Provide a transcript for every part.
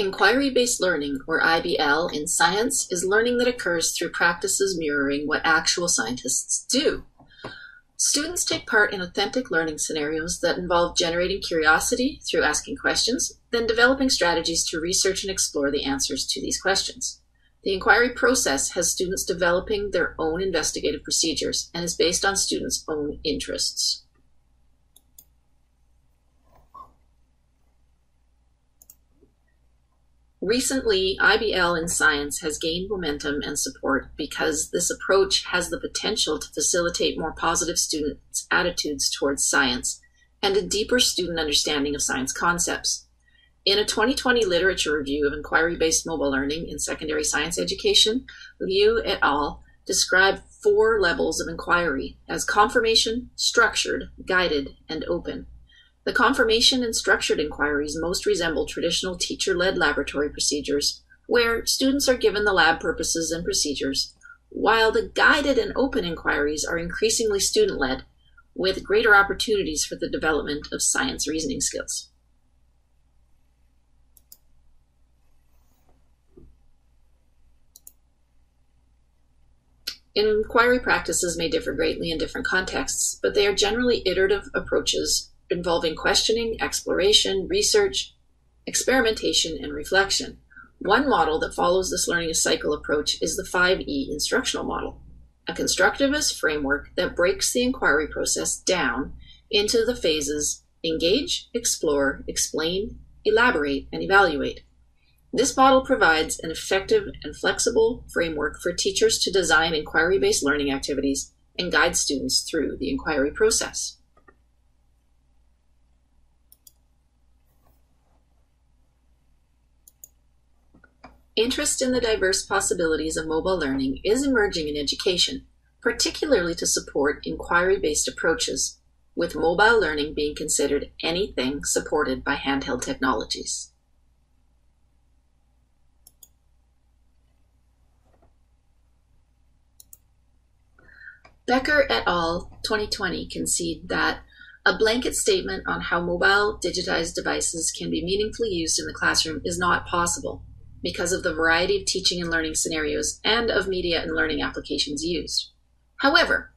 Inquiry-based learning, or IBL, in science is learning that occurs through practices mirroring what actual scientists do. Students take part in authentic learning scenarios that involve generating curiosity through asking questions, then developing strategies to research and explore the answers to these questions. The inquiry process has students developing their own investigative procedures and is based on students' own interests. Recently, IBL in science has gained momentum and support because this approach has the potential to facilitate more positive students' attitudes towards science and a deeper student understanding of science concepts. In a 2020 literature review of inquiry-based mobile learning in secondary science education, Liu et al. described four levels of inquiry as confirmation, structured, guided, and open. The confirmation and structured inquiries most resemble traditional teacher-led laboratory procedures, where students are given the lab purposes and procedures, while the guided and open inquiries are increasingly student-led, with greater opportunities for the development of science reasoning skills. Inquiry practices may differ greatly in different contexts, but they are generally iterative approaches involving questioning, exploration, research, experimentation, and reflection. One model that follows this learning cycle approach is the 5E instructional model, a constructivist framework that breaks the inquiry process down into the phases engage, explore, explain, elaborate, and evaluate. This model provides an effective and flexible framework for teachers to design inquiry based learning activities and guide students through the inquiry process. Interest in the diverse possibilities of mobile learning is emerging in education, particularly to support inquiry-based approaches, with mobile learning being considered anything supported by handheld technologies. Becker et al. 2020 concede that a blanket statement on how mobile digitized devices can be meaningfully used in the classroom is not possible because of the variety of teaching and learning scenarios and of media and learning applications used. However,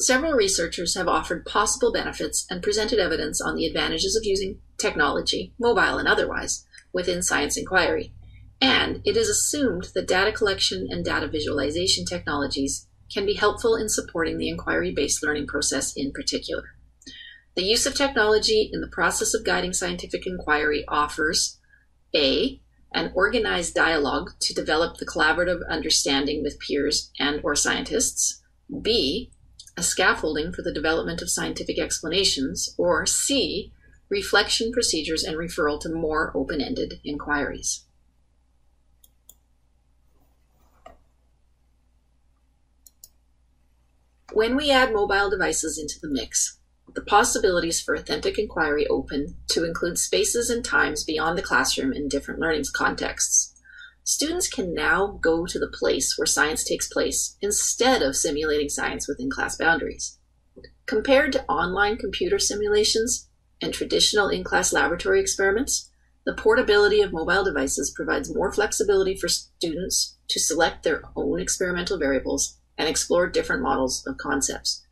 several researchers have offered possible benefits and presented evidence on the advantages of using technology, mobile and otherwise, within science inquiry, and it is assumed that data collection and data visualization technologies can be helpful in supporting the inquiry-based learning process in particular. The use of technology in the process of guiding scientific inquiry offers A an organized dialogue to develop the collaborative understanding with peers and or scientists, B, a scaffolding for the development of scientific explanations, or C, reflection procedures and referral to more open-ended inquiries. When we add mobile devices into the mix, the possibilities for authentic inquiry open to include spaces and times beyond the classroom in different learning contexts. Students can now go to the place where science takes place instead of simulating science within class boundaries. Compared to online computer simulations and traditional in-class laboratory experiments, the portability of mobile devices provides more flexibility for students to select their own experimental variables and explore different models of concepts.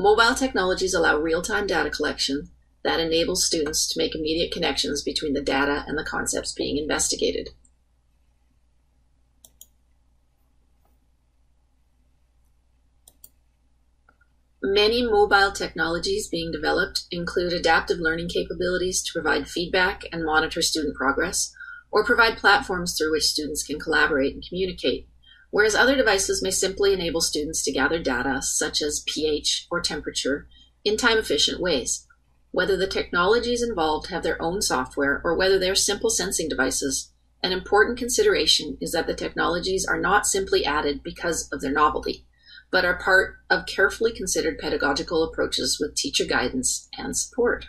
Mobile technologies allow real-time data collection that enables students to make immediate connections between the data and the concepts being investigated. Many mobile technologies being developed include adaptive learning capabilities to provide feedback and monitor student progress, or provide platforms through which students can collaborate and communicate whereas other devices may simply enable students to gather data, such as pH or temperature, in time-efficient ways. Whether the technologies involved have their own software or whether they're simple sensing devices, an important consideration is that the technologies are not simply added because of their novelty, but are part of carefully considered pedagogical approaches with teacher guidance and support.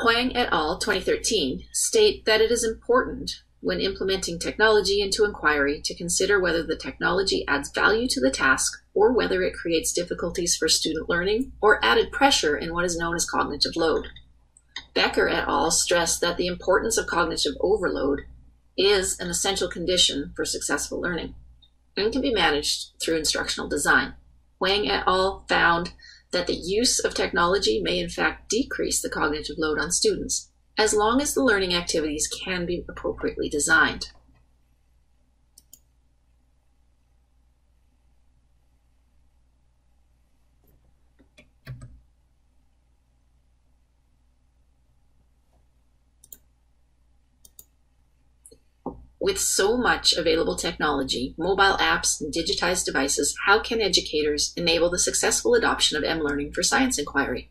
Huang et al. 2013 state that it is important when implementing technology into inquiry to consider whether the technology adds value to the task or whether it creates difficulties for student learning or added pressure in what is known as cognitive load. Becker et al. stressed that the importance of cognitive overload is an essential condition for successful learning and can be managed through instructional design. Wang et al. found that the use of technology may in fact decrease the cognitive load on students, as long as the learning activities can be appropriately designed. With so much available technology, mobile apps, and digitized devices, how can educators enable the successful adoption of M-learning for science inquiry?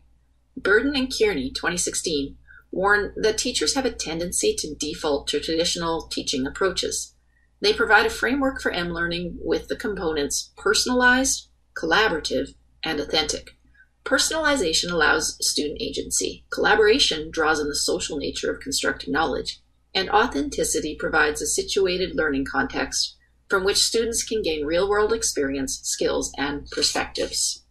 Burden and Kearney, 2016, warn that teachers have a tendency to default to traditional teaching approaches. They provide a framework for M-learning with the components personalized, collaborative, and authentic. Personalization allows student agency. Collaboration draws on the social nature of constructing knowledge and authenticity provides a situated learning context from which students can gain real world experience, skills, and perspectives.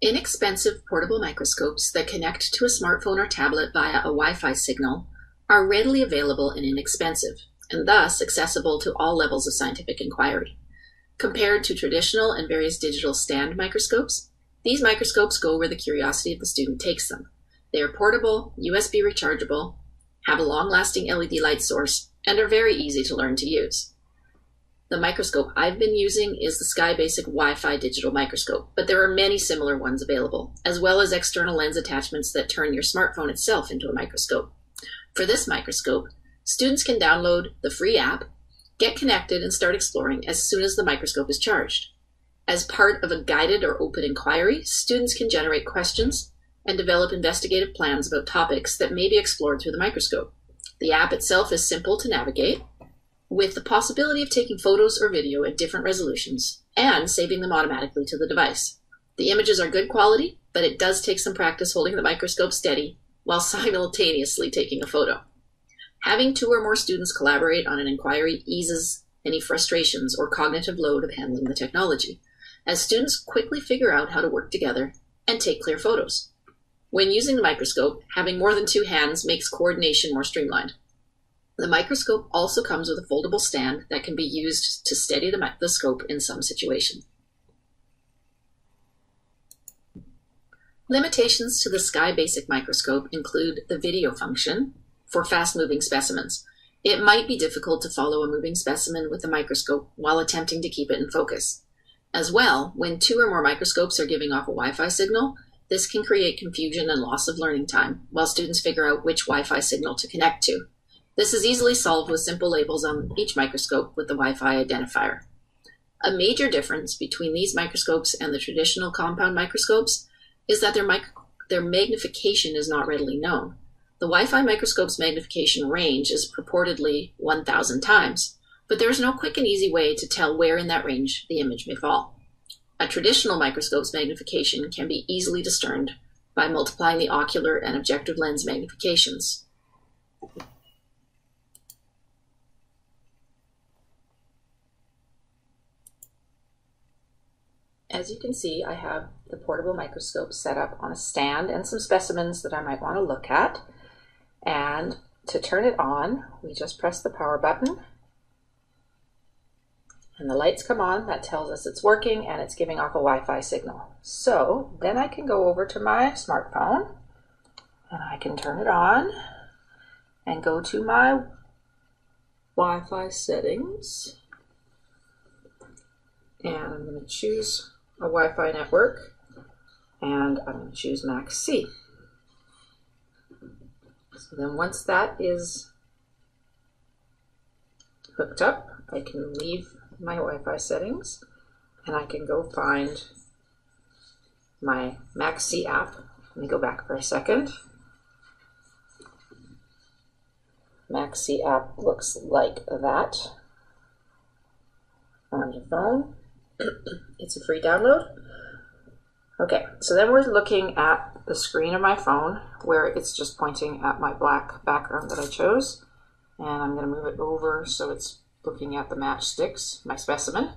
Inexpensive portable microscopes that connect to a smartphone or tablet via a Wi Fi signal are readily available and inexpensive, and thus accessible to all levels of scientific inquiry. Compared to traditional and various digital stand microscopes, these microscopes go where the curiosity of the student takes them. They are portable, USB rechargeable, have a long-lasting LED light source, and are very easy to learn to use. The microscope I've been using is the Sky Basic Wi-Fi digital microscope, but there are many similar ones available, as well as external lens attachments that turn your smartphone itself into a microscope. For this microscope, students can download the free app, get connected, and start exploring as soon as the microscope is charged. As part of a guided or open inquiry, students can generate questions and develop investigative plans about topics that may be explored through the microscope. The app itself is simple to navigate, with the possibility of taking photos or video at different resolutions and saving them automatically to the device. The images are good quality, but it does take some practice holding the microscope steady while simultaneously taking a photo. Having two or more students collaborate on an inquiry eases any frustrations or cognitive load of handling the technology as students quickly figure out how to work together and take clear photos. When using the microscope, having more than two hands makes coordination more streamlined. The microscope also comes with a foldable stand that can be used to steady the, the scope in some situations. Limitations to the Sky Basic microscope include the video function for fast-moving specimens. It might be difficult to follow a moving specimen with the microscope while attempting to keep it in focus. As well, when two or more microscopes are giving off a Wi-Fi signal, this can create confusion and loss of learning time while students figure out which Wi-Fi signal to connect to. This is easily solved with simple labels on each microscope with the Wi-Fi identifier. A major difference between these microscopes and the traditional compound microscopes is that their, their magnification is not readily known. The Wi-Fi microscope's magnification range is purportedly 1,000 times, but there is no quick and easy way to tell where in that range the image may fall. A traditional microscope's magnification can be easily discerned by multiplying the ocular and objective lens magnifications. As you can see, I have the portable microscope set up on a stand and some specimens that I might want to look at. And to turn it on, we just press the power button and the lights come on, that tells us it's working and it's giving off a Wi-Fi signal. So then I can go over to my smartphone and I can turn it on and go to my Wi-Fi settings and I'm going to choose a Wi-Fi network and I'm going to choose MAC-C. So then once that is hooked up, I can leave my Wi-Fi settings and I can go find my MAC-C app. Let me go back for a second. MAC-C app looks like that on your phone. it's a free download. Okay, so then we're looking at the screen of my phone where it's just pointing at my black background that I chose. And I'm going to move it over so it's looking at the matchsticks, my specimen.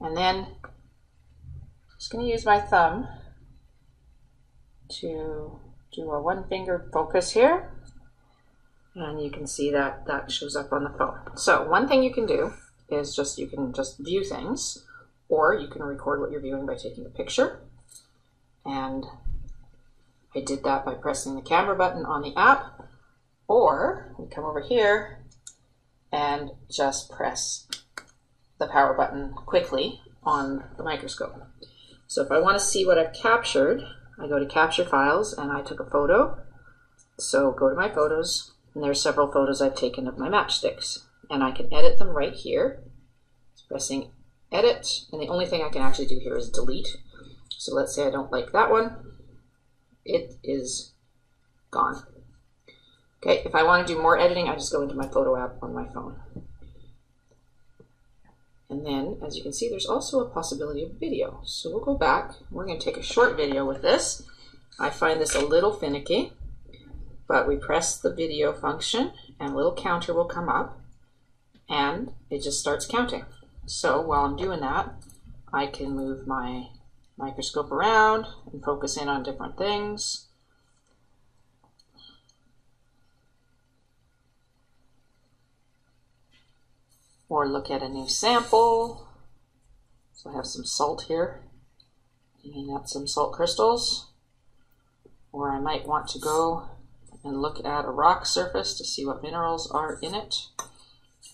And then I'm just going to use my thumb to do a one finger focus here. And you can see that that shows up on the phone. So one thing you can do is just, you can just view things or you can record what you're viewing by taking a picture. And I did that by pressing the camera button on the app, or we come over here and just press the power button quickly on the microscope. So if I want to see what I've captured, I go to capture files and I took a photo. So go to my photos and there's several photos I've taken of my matchsticks and I can edit them right here. pressing edit and the only thing I can actually do here is delete. So let's say I don't like that one it is gone. Okay, if I want to do more editing, I just go into my photo app on my phone. And then, as you can see, there's also a possibility of video. So we'll go back. We're going to take a short video with this. I find this a little finicky, but we press the video function and a little counter will come up and it just starts counting. So while I'm doing that, I can move my microscope around and focus in on different things. Or look at a new sample. So I have some salt here, looking at some salt crystals. Or I might want to go and look at a rock surface to see what minerals are in it.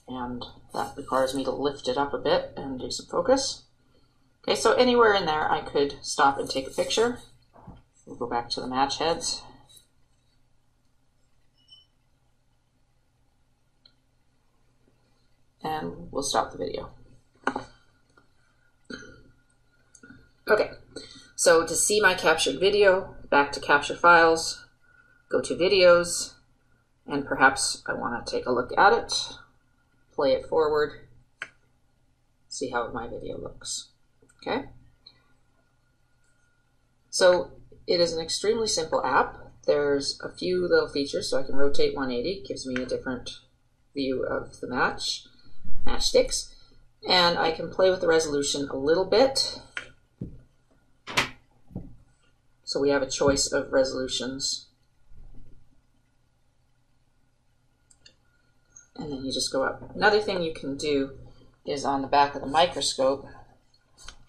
And that requires me to lift it up a bit and do some focus. Okay, so anywhere in there I could stop and take a picture. We'll go back to the match heads. And we'll stop the video. Okay, so to see my captured video, back to capture files, go to videos, and perhaps I want to take a look at it, play it forward, see how my video looks. Okay. So it is an extremely simple app. There's a few little features, so I can rotate 180, gives me a different view of the match, Uh, matchsticks. And I can play with the resolution a little bit. So we have a choice of resolutions. And then you just go up. Another thing you can do is on the back of the microscope,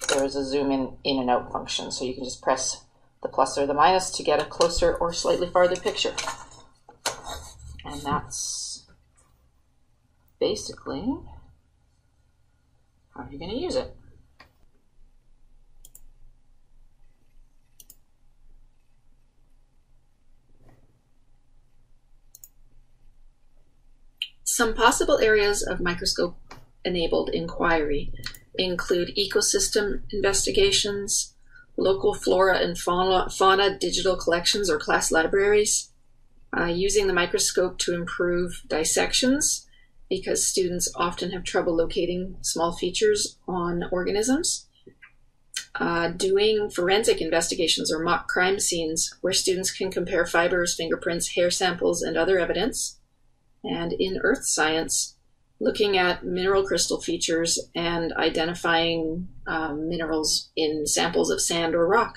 there is a zoom in, in and out function. So you can just press the plus or the minus to get a closer or slightly farther picture. And that's basically how are you're going to use it. Some possible areas of microscope enabled inquiry include ecosystem investigations, local flora and fauna, fauna digital collections or class libraries, uh, using the microscope to improve dissections because students often have trouble locating small features on organisms. Uh, doing forensic investigations or mock crime scenes where students can compare fibers, fingerprints, hair samples, and other evidence. And in earth science, looking at mineral crystal features and identifying um, minerals in samples of sand or rock.